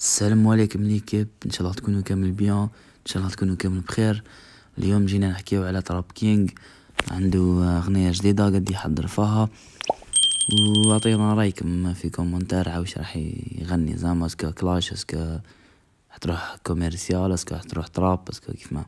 السلام عليكم l'équipe إن شاء الله تكونوا كامل بيان إن شاء الله تكونوا كامل بخير. اليوم جينا نحكيو على Trap King عنده أغنية جديدة قاعد يحضر فيها. وأعطونا رأيكم في commentaires واش راح يغني زعما اسكو كلاش اسكو حتروح كوميرسيال اسكو حتروح تراب اسكو كيف ما.